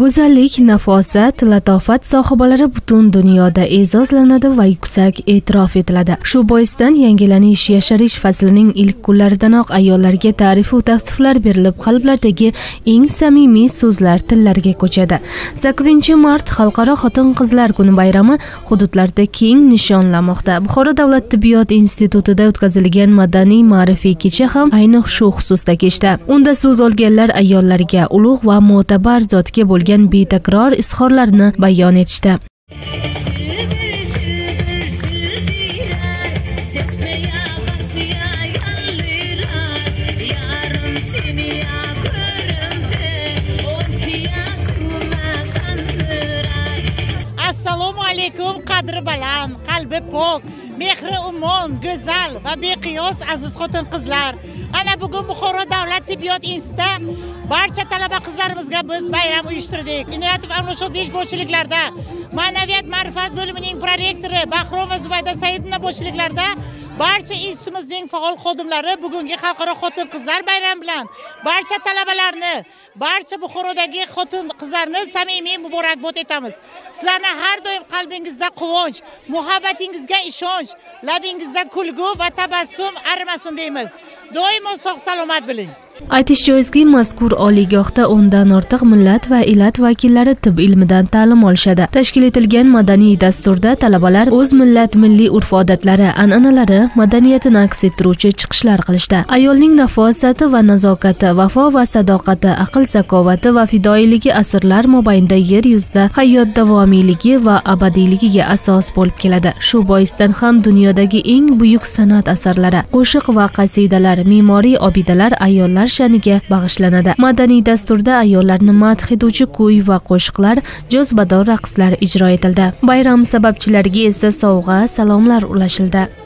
go'zallik nafosat latofat sohibalari butun dunyoda e'zozlanadi va yuksak e'tirof etiladi. Shu boisdan yangilanish yasharish faslining ilk kunlaridanoq ayollarga tarifu tavsiflar berilib qalblardagi eng samimiy so'zlar tillarga ko'chadi. Sakkizinchi mart xalqaro xotin qizlar kuni bayrami hududlarda keng nishonlanmoqda buxoro davlat tibbiyot institutida o'tkazilgan madaniy ma'rifiy kecha ham ayni shu xususda kechdi. Unda so'z olganlar ayollarga ulug' va mo'tabar zotga bo'lgan bo'lgan betakror izhorlarni bayon etishdi. Assalomu alaykum qadri baland qalbi pok mehri umon go'zal va beqiyos aziz xotin qizlar ana bugun buxoroda tibbiyot institutida barcha talaba qizlarimizga biz bayram uyushtirdik. Inoyatov amrushodiyevich boshchiliklarida ma'naviyat ma'rifat bo'limining prorektori bahroma zubayda saidovna boshchiliklarida barcha institutimizning faol xodimlari bugungi xalqaro xotin qizlar bayrami bilan barcha talabalarni barcha buxorodagi xotin qizlarni samimiy muborakbod etamiz. Sizlarni har doim qalbingizda quvonch muhabbatingizga ishonch labingizda kulgu va tabassum arimasin deymiz. Doimo sog' salomat bo'ling aytish joizki mazkur oliygohda o'ndan ortiq millat va illat vakillari tibb ilmidan ta'lim olishadi. Tashkil etilgan madaniy dasturda talabalar o'z millat milliy urf odatlari an'analari madaniyatini aks ettiruvchi chiqishlar qilishdi. Ayolning nafosati va nazokati vafo va sadoqati aql zakovati va fidoyiligi asrlar mobaynida yer yuzida hayot davomiyligi va abadiyligiga asos bo'lib keladi. Shu boisdan ham dunyodagi eng buyuk san'at asarlari qo'shiq va qasidalar me'moriy obidalar ayollar shaniga bag'ishlanadi. Madaniy dasturda ayollarni madh etuvchi kuy va qo'shiqlar jozbador raqslar ijro etildi. Bayram sababchilariga esa sovg'a salomlar ulashildi.